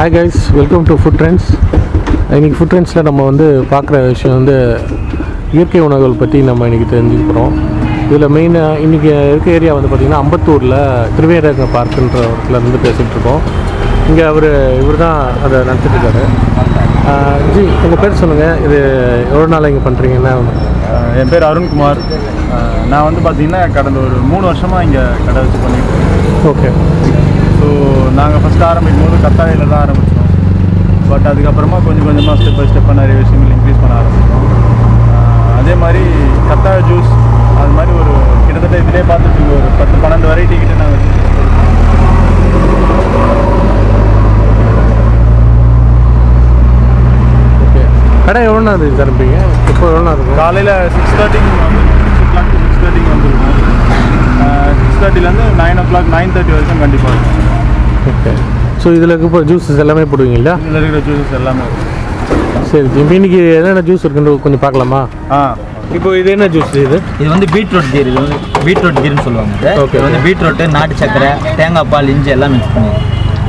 Hi guys welcome to food trends இன்றைக்கி food ட்ரெண்ட்ஸில் நம்ம வந்து பார்க்குற விஷயம் வந்து இயற்கை உணவுகள் பற்றி நம்ம இன்றைக்கி தெரிஞ்சுக்க போகிறோம் இதில் மெயினாக இன்றைக்கி இருக்க ஏரியா வந்து பார்த்திங்கன்னா அம்பத்தூரில் திருவேரங்க பார்க்குன்ற இடத்துல இருந்து பேசிகிட்டு இருக்கோம். இங்கே அவர் இவர் தான் அதை நடத்திட்டு இருக்காரு. ஆஹ் ஜி உங்கள் பேர் சொல்லுங்கள் இது எவ்வளோ நாள் இங்கே பண்ணுறீங்கன்னா என் பேர் அருண்குமார். நான் வந்து பார்த்தீங்கன்னா கடந்த ஒரு மூணு வருஷமாக இங்கே கடை வச்சு பண்ணிட்டு ஓகே நாங்கள் ஃபஸ்ட்டு ஆரம்பிக்கும் போது கத்தாழையில் தான் ஆரம்பித்தோம் பட் அதுக்கப்புறமா கொஞ்சம் கொஞ்சமாக ஸ்டெப் பை ஸ்டெப்பாக நிறைய விஷயங்கள் இன்க்ரீஸ் பண்ண ஆரம்பித்தோம் அதே மாதிரி கத்தாழை ஜூஸ் அது மாதிரி ஒரு கிட்டத்தட்ட இதிலே பார்த்துட்டு ஒரு பத்து பன்னெண்டு வெரைட்டி கிட்ட நாங்கள் ஓகே கடை எவ்வளோ நாள் திறப்பீங்க? இப்போ எவ்வளோ நாள் இருக்கும்? காலையில் சிக்ஸ் தேர்ட்டிக்கு வந்து சிக்ஸ் ஓ கிளாக் சிக்ஸ் தேர்ட்டிக்கு வந்துருக்கோம் சிக்ஸ் தேர்ட்டிலேருந்து nine o'clock nine thirty வரைக்கும் கண்டிப்பாக இருக்கும். ஓகே ஸோ இதில் இப்போ ஜூஸஸ் எல்லாமே போடுவீங்க இல்லையா இதில் இருக்கிற ஜூஸஸ் எல்லாமே. சரி இப்போ இன்னைக்கு என்னென்ன ஜூஸ் இருக்குன்னு கொஞ்சம் பார்க்கலாமா? ஆ இப்போ இது என்ன ஜூஸ் இது? இது வந்து பீட்ரூட் கீர் இது வந்து பீட்ரூட் கீர்னு சொல்லுவாங்க இது வந்து பீட்ரூட் நாட்டு சக்கரை தேங்காய் பால் இஞ்சி எல்லாம் மிக்ஸ் பண்ணி.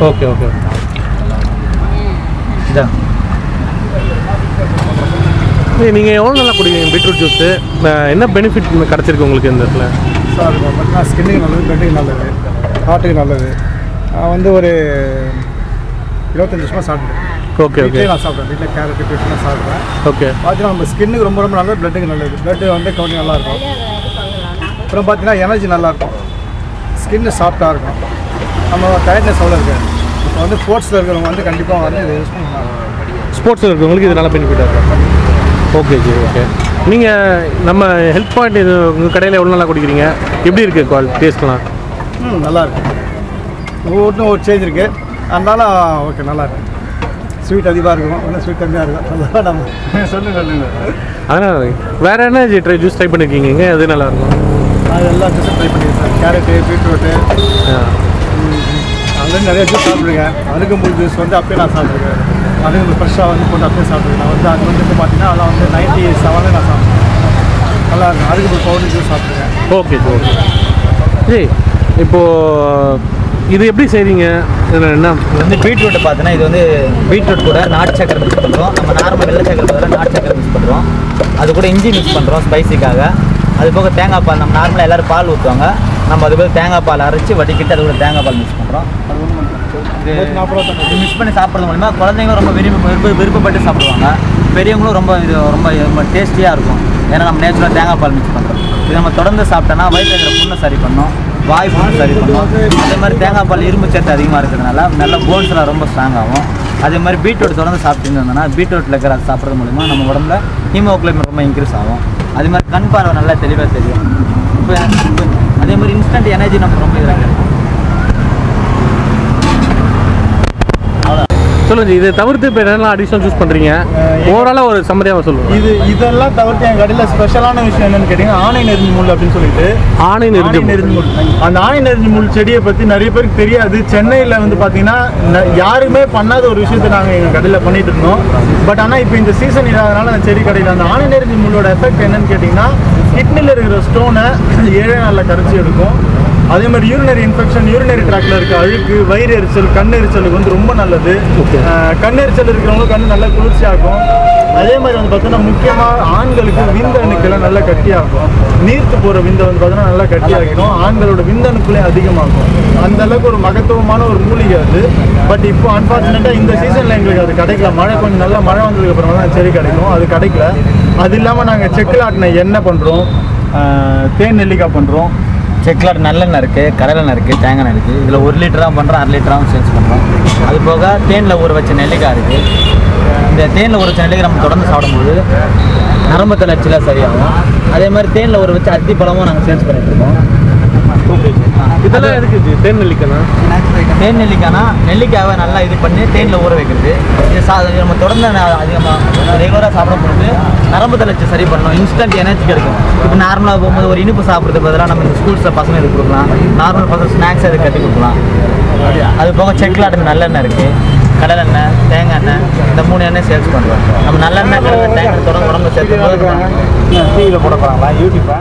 ஓகே ஓகே இதான் நீங்கள் எவ்வளோ நல்லா குடிக்கிறீங்க பீட்ரூட் ஜூஸு என்ன பெனிஃபிட் கிடச்சிருக்கு உங்களுக்கு இந்த இடத்துல? ஸ்கின்னுக்கு நல்லது பிளட்டுக்கு நல்லது ஹார்ட்டுக்கு நல்லது. வந்து ஒரு இருபத்தஞ்சி வருஷமாக சாப்பிட்டேன் ஓகே ஓகே நான் சாப்பிட்டேன் வீட்டில் கேரட் பீட்ரூட்லாம் சாப்பிட்றேன் ஓகே பார்த்தீங்கன்னா நம்ம ஸ்கின்னுக்கு ரொம்ப ரொம்ப நல்லது பிளட்டுக்கு நல்லது. பிளட்டு வந்து கவுனி நல்லாயிருக்கும் அப்புறம் பார்த்தீங்கன்னா எனர்ஜி நல்லாயிருக்கும் ஸ்கின்னு சாஃப்டாக இருக்கும். நம்ம டயர்ட்னஸ் அவ்வளோ இருக்காது இப்போ வந்து ஸ்போர்ட்ஸில் இருக்கிறவங்க வந்து கண்டிப்பாக வந்து இதை யூஸ் பண்ணலாம் ஸ்போர்ட்ஸில் இருக்கிறவங்களுக்கு இது நல்ல பெனிஃபிட்டாக இருக்கும். ஓகே ஜி ஓகே நீங்கள் நம்ம ஹெல்த் பாயிண்ட் இது உங்கள் கடையில் எவ்வளோ நல்லா குடிக்கிறீங்க? எப்படி இருக்குது குவாலிட்டி டேஸ்ட்லாம் ம் நல்லா ஒவ்வொன்றும் ஒரு சேஞ்ச் இருக்குது அதனால ஓகே நல்லா இருக்கு. ஸ்வீட் அதிகமாக இருக்கும். இன்னும் ஸ்வீட் கம்மியாக இருக்கும். அதெல்லாம் நம்ம சொல்லுங்க சொல்லுங்க. அதனால் வேறு என்ன ஜி ட்ரை ஜூஸ் ட்ரை பண்ணியிருக்கீங்க அது நல்லாயிருக்கும் நான் எல்லா ஜூஸும் ட்ரை பண்ணியிருக்கேன் கேரட்டு பீட்ரூட்டு அதுலேயும் நிறைய ஜூஸ் சாப்பிட்ருக்கேன் அருகம்புல் ஜூஸ் வந்து அப்பயே நான் சாப்பிட்ருக்கேன் அருகம்புல் ஃப்ரெஷ்ஷாக வந்து போட்டு அப்பயே சாப்பிட்ருக்கேன் நான் வந்து அது வந்து பார்த்தீங்கன்னா அதெல்லாம் வந்து நைன்ட்டி செவனில் நான் சாப்பிட்ருக்கேன் நல்லா இருக்கும். அருகம்புல் பவுடர் ஜூஸ் சாப்பிட்ருக்கேன் ஓகே ஓகே ஜி இப்போது இது எப்படி செய்வீங்க இதில் என்ன? இது வந்து பீட்ரூட் பார்த்தீங்கன்னா இது வந்து பீட்ரூட் கூட நாட்டு சக்கரை மிக்ஸ் பண்ணுறோம் நம்ம நார்மல் வெள்ளை சக்கரை பதிலாக நாட்டு சக்கரை மிக்ஸ் பண்ணுறோம் அது கூட இஞ்சி மிக்ஸ் பண்ணுறோம் ஸ்பைசிக்காக அது போக தேங்காய் பால் நம்ம நார்மலாக எல்லோரும் பால் ஊற்றுவாங்க நம்ம அது போய் தேங்காய் பால் அரைச்சி வடிக்கிட்டு அது கூட தேங்காய் பால் மிக்ஸ் பண்ணுறோம் இது மிக்ஸ் பண்ணி சாப்பிட்றது மூலிமா குழந்தைங்களும் ரொம்ப விரும்பி விருப்ப விருப்பப்பட்டு சாப்பிடுவாங்க. பெரியவங்களும் ரொம்ப இது ரொம்ப ரொம்ப டேஸ்டியாக இருக்கும். ஏன்னா நம்ம நேச்சுரலாக தேங்காய் பால் மிக்ஸ் பண்ணுறோம் இது நம்ம தொடர்ந்து சாப்பிட்டோன்னா வயிற்று புண்ணை சரி பண்ணோம். வாய்ப்பும் சரி பண்ணும். அதே மாதிரி தேங்காய் பால் இரும்பு சத்து அதிகமாக இருக்கிறதுனால நல்ல போன்ஸ்லாம் ரொம்ப ஸ்ட்ராங் ஆகும். அதே மாதிரி பீட்ரூட் தொடர்ந்து சாப்பிட்டு இருந்தோம்னா பீட்ரூட்டில் இருக்கிற சாப்பிட்றது மூலிமா நம்ம உடம்புல ஹீமோகுளோபின் ரொம்ப இன்க்ரீஸ் ஆகும். அதே மாதிரி கண் பார்வை நல்லா தெளிவாக தெரியும். இப்போ இப்போ அதே மாதிரி இன்ஸ்டன்ட் எனர்ஜி நமக்கு ரொம்ப இதாக கிடைக்கும். சொல்லுங்க இதை தவிர்த்து இப்போ என்னெல்லாம் அடிஷனல் சூஸ் பண்ணுறீங்க ஓவராலாக ஒரு சம்மதியாக சொல்லுங்கள் இது இதெல்லாம் தவிர்த்து என் கடையில் ஸ்பெஷலான விஷயம் என்னன்னு கேட்டிங்கன்னா ஆணை நெருஞ்சி முள் அப்படின்னு சொல்லிட்டு. ஆணை நெருஞ்சி நெருஞ்சி முள். அந்த ஆணை நெருஞ்சி முள் செடியை பற்றி நிறைய பேருக்கு தெரியாது. சென்னையில் வந்து பார்த்தீங்கன்னா யாருமே பண்ணாத ஒரு விஷயத்தை நாங்கள் எங்கள் கடையில் பண்ணிட்டு இருந்தோம். பட் ஆனால் இப்போ இந்த சீசன் இல்லாதனால அந்த செடி கடையில் அந்த ஆணை நெருஞ்சி முள்ளோட எஃபெக்ட் என்னன்னு கேட்டிங்கன்னா கிட்னியில் இருக்கிற ஸ்டோனை ஏழே நாளில் கரைச்சி எடுக்கும். அதே மாதிரி யூரினரி இன்ஃபெக்ஷன் யூரினரி ட்ராக்ல இருக்க அழுக்கு வயிறு எரிச்சல் கண் எரிச்சலுக்கு வந்து ரொம்ப நல்லது. கண் எரிச்சல் இருக்கிறவங்களுக்கு கண் நல்லா குளிர்ச்சியாகும். அதே மாதிரி வந்து பார்த்தோன்னா முக்கியமாக ஆண்களுக்கு விந்தணுக்கெல்லாம் நல்லா கட்டியாகும். நீர்த்து போகிற விந்தை வந்து பார்த்தோன்னா நல்லா கட்டியாகிடும். ஆண்களோட விந்தணுக்களே அதிகமாகும். அந்த அளவுக்கு ஒரு மகத்துவமான ஒரு மூலிகை அது. பட் இப்போ அன்ஃபார்ச்சுனேட்டாக இந்த சீசனில் எங்களுக்கு அது கிடைக்கல. மழை கொஞ்சம் நல்லா மழை வந்ததுக்கு அப்புறமா தான் செடி கிடைக்கும். அது கிடைக்கல. அது இல்லாமல் நாங்கள் செக்கில் ஆட்டின எண்ணெய் பண்ணுறோம் தேன் நெல்லிக்காய் பண்ணுறோம் செக்லாட் நல்லெண்ணெய் இருக்குது கடலெண்ணெய் இருக்குது தேங்காய் எண்ணெய் இருக்குது இதில் ஒரு லிட்டராக பண்ணுறோம் அரை லிட்டராகவும் சேல்ஸ் பண்ணுறோம் அது போக தேனில் ஊற வச்ச நெல்லிக்காய் இருக்குது இந்த தேனில் ஊற வச்ச நெல்லிக்காய் நம்ம தொடர்ந்து சாப்பிடும்போது நரம்பு தளர்ச்சிலாம் சரியாகும். அதே மாதிரி தேனில் ஊற வச்சு அத்தி பழமும் நாங்கள் சேல்ஸ் பண்ணிட்டு இதெல்லாம் எதுக்கு தேன் நெல்லிக்கண்ணா தேன் நெல்லிக்காய்னா நெல்லிக்காவை நல்லா இது பண்ணி தேனில் ஊற வைக்கிறது. இது சா நம்ம தொடர்ந்து அதிகமாக ரெகுலராக சாப்பிடும்போது நரம்பு தளர்ச்சி சரி பண்ணணும். இன்ஸ்டன்ட் எனர்ஜி கிடைக்கும். இப்போ நார்மலாக போகும்போது ஒரு இனிப்பு சாப்பிட்றதுக்கு பதிலாக நம்ம இந்த ஸ்கூல்ஸில் பசங்க இது கொடுக்கலாம். நார்மல் பசங்க ஸ்நாக்ஸ் அது கட்டி கொடுக்கலாம். அது போக செக்லாட்டு நல்லெண்ணெய் இருக்குது கடலெண்ணெய் தேங்காய் எண்ணெய் இந்த மூணு எண்ணெய் சேல்ஸ் பண்ணுறோம் நம்ம நல்லெண்ணெய் கடலெண்ணெய் தேங்காய் தொடர்ந்து உடம்பு சேர்த்து போது டிவியில் போட போகிறாங்களா யூடியூப்பா